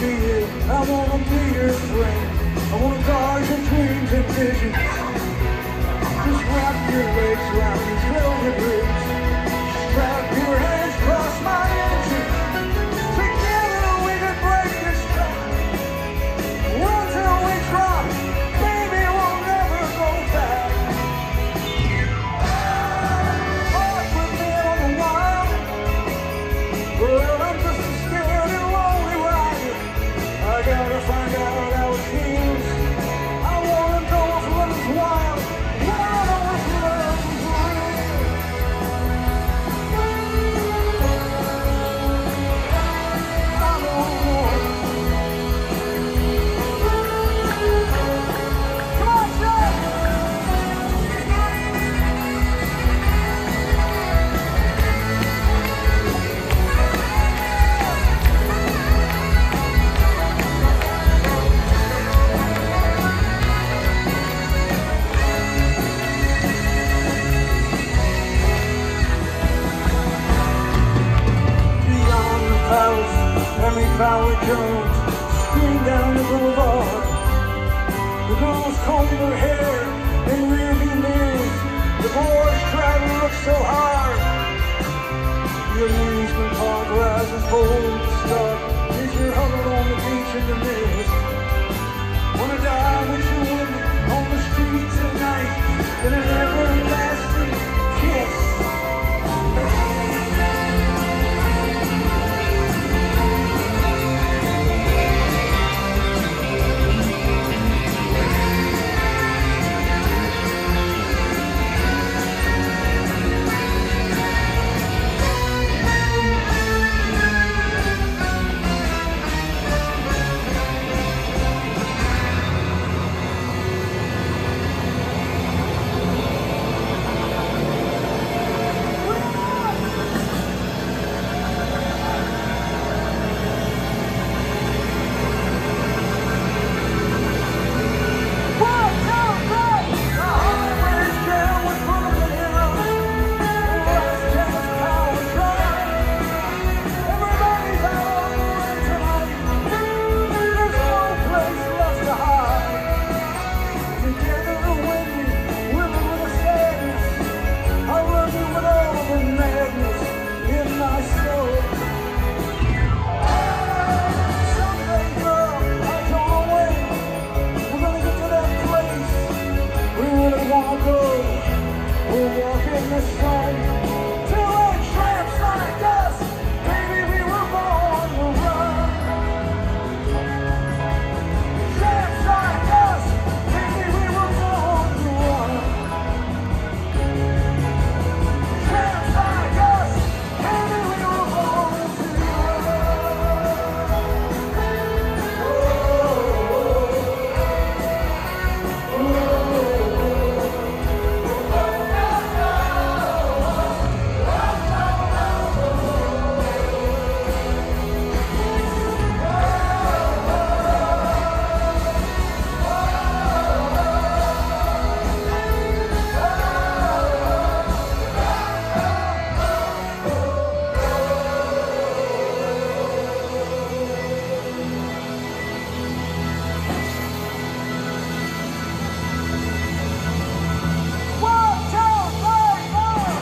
be. I wanna be your friend. I wanna guard your dreams and visions. Just wrap your legs around me, thrill powered drones screamed down the boulevard. The girls combed their hair in rearview mirrors. The boys tried to look so hard. The amusement park rises bold to start. Is your huddled on the beach in the mist? the sun.